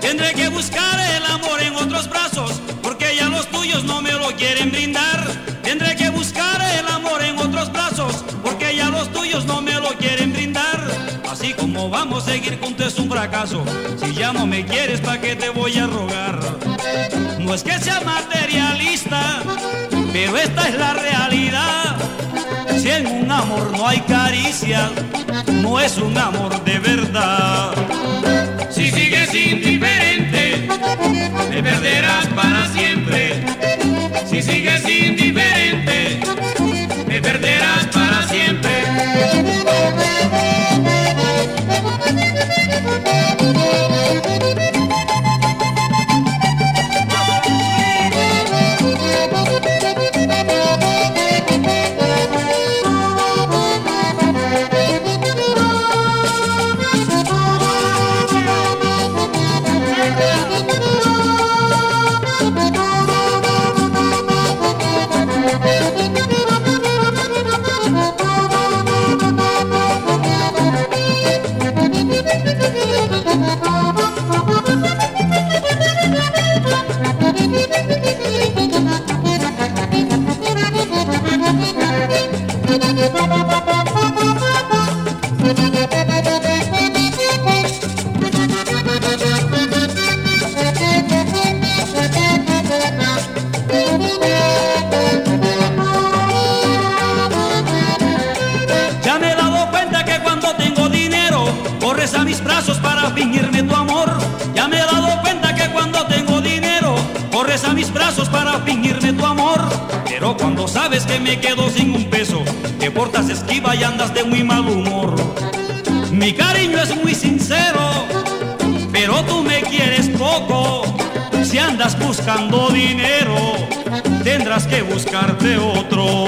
Tendré que buscar el amor en otros brazos, porque ya los tuyos no me lo quieren brindar. Vamos a seguir juntos es un fracaso. Si ya no me quieres, ¿pa' qué te voy a rogar? No es que sea materialista, pero esta es la realidad. Si en un amor no hay caricia, no es un amor de verdad. Si sigues indiferente, me perderás para siempre. Si sigues indiferente, que me quedo sin un peso, te portas esquiva y andas de muy mal humor. Mi cariño es muy sincero, pero tú me quieres poco. Si andas buscando dinero, tendrás que buscarte otro.